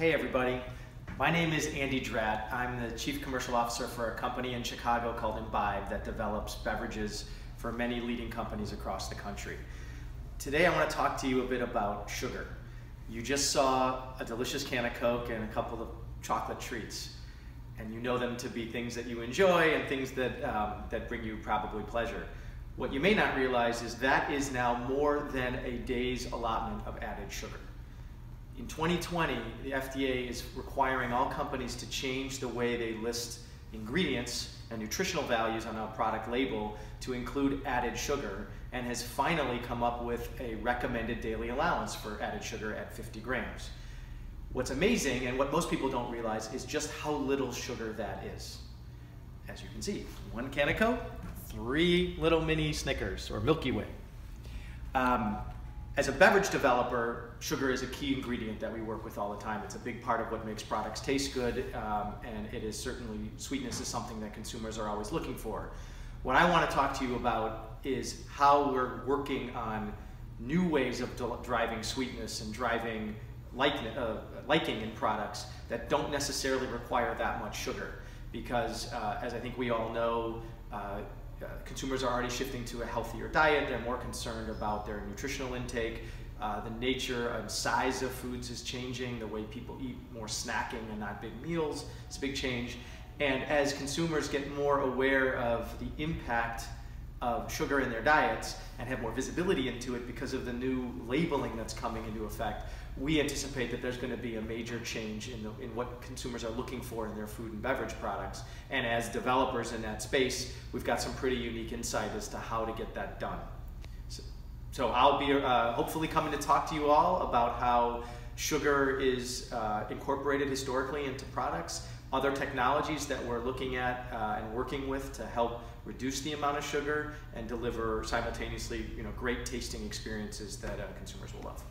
Hey everybody, my name is Andy Dratt. I'm the Chief Commercial Officer for a company in Chicago called Imbibe that develops beverages for many leading companies across the country. Today I want to talk to you a bit about sugar. You just saw a delicious can of Coke and a couple of chocolate treats and you know them to be things that you enjoy and things that, um, that bring you probably pleasure. What you may not realize is that is now more than a day's allotment of added sugar. In 2020, the FDA is requiring all companies to change the way they list ingredients and nutritional values on a product label to include added sugar and has finally come up with a recommended daily allowance for added sugar at 50 grams. What's amazing and what most people don't realize is just how little sugar that is. As you can see, one can of Coke, three little mini Snickers or Milky Way. Um, as a beverage developer, sugar is a key ingredient that we work with all the time. It's a big part of what makes products taste good, um, and it is certainly, sweetness is something that consumers are always looking for. What I want to talk to you about is how we're working on new ways of driving sweetness and driving like, uh, liking in products that don't necessarily require that much sugar. Because uh, as I think we all know, uh, uh, consumers are already shifting to a healthier diet. They're more concerned about their nutritional intake. Uh, the nature and size of foods is changing. The way people eat more snacking and not big meals it's a big change. And as consumers get more aware of the impact of sugar in their diets and have more visibility into it because of the new labeling that's coming into effect, we anticipate that there's going to be a major change in, the, in what consumers are looking for in their food and beverage products. And as developers in that space, we've got some pretty unique insight as to how to get that done. So, so I'll be uh, hopefully coming to talk to you all about how sugar is uh, incorporated historically into products, other technologies that we're looking at uh, and working with to help reduce the amount of sugar and deliver simultaneously you know, great tasting experiences that uh, consumers will love.